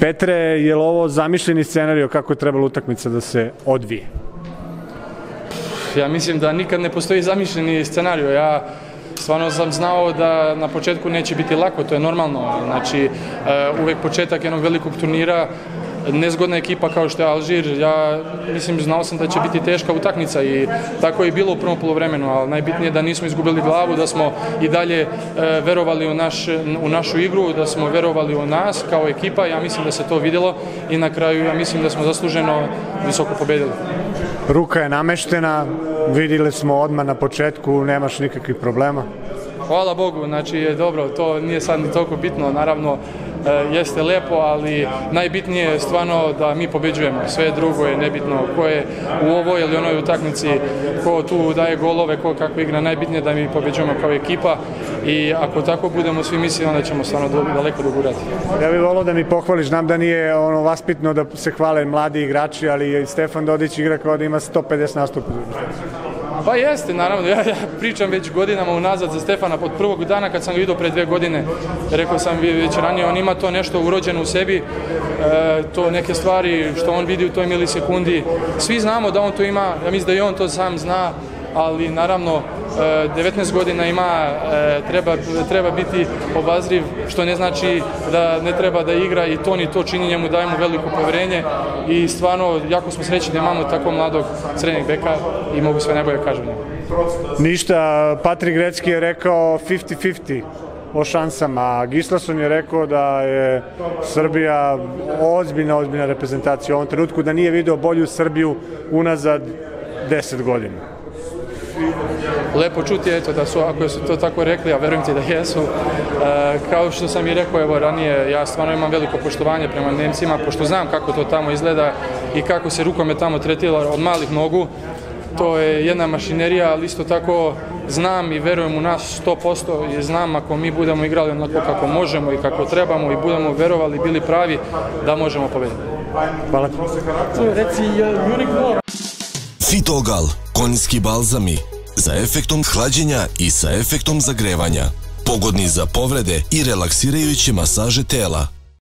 Petre, je li ovo zamišljeni scenario kako je trebala utakmica da se odvije? Ja mislim da nikad ne postoji zamišljeni scenario. Ja stvarno sam znao da na početku neće biti lako, to je normalno. Znači, e, uvek početak jednog velikog turnira nezgodna ekipa kao što je Alžir, ja mislim znao sam da će biti teška utakmica i tako je bilo u prvom polovremenu, ali najbitnije je da nismo izgubili glavu, da smo i dalje e, verovali u, naš, u našu igru, da smo verovali u nas kao ekipa, ja mislim da se to vidjelo i na kraju ja mislim da smo zasluženo visoko pobedili. Ruka je nameštena, vidjeli smo odmah na početku, nemaš nikakvih problema. Hvala Bogu, znači je dobro, to nije sad ni toliko bitno, naravno e, jeste lepo, ali najbitnije je stvarno da mi pobeđujemo, sve drugo je nebitno ko je u ovoj ili onoj utakmici, ko tu daje golove, ko kako igra, najbitnije je da mi pobeđujemo kao ekipa i ako tako budemo svi mislili, onda ćemo stvarno daleko dogurati. Ja bih volio da mi pohvališ, znam da nije ono vaspitno da se hvale mladi igrači, ali Stefan Dodić igra kao da ima 150 nastupa. Pa jeste, naravno, ja, ja pričam već godinama unazad za Stefana od prvog dana kad sam ga vidio pre dve godine, rekao sam već ranije, on ima to nešto urođeno u sebi, e, to neke stvari što on vidi u toj milisekundi, svi znamo da on to ima, ja mislim da i on to sam zna, ali naravno 19 godina ima, e, treba, treba biti obazriv, što ne znači da ne treba da igra i to ni to čini njemu, dajemo veliko poverenje i stvarno jako smo srećni da imamo tako mladog srednjeg beka i mogu sve najbolje kažem. Ništa, Patrik Grecki je rekao 50-50 o šansama. Gislason je rekao da je Srbija ozbiljna, ozbiljna reprezentacija u ovom trenutku, da nije video bolju Srbiju unazad 10 godina lepo čuti eto da su ako su to tako rekli, a verujem ti da jesu. E, kao što sam i rekao evo ranije, ja stvarno imam veliko poštovanje prema Nemcima pošto znam kako to tamo izgleda i kako se rukome tamo tretira od malih nogu. To je jedna mašinerija, ali isto tako znam i verujem u nas 100% i znam ako mi budemo igrali onako kako možemo i kako trebamo i budemo verovali, bili pravi, da možemo pobediti. Hvala. Reci, Fitogal, konjski balzami, za efektom hlađenja i sa efektom zagrevanja. Pogodni za povrede i relaksirajuće masaže tela.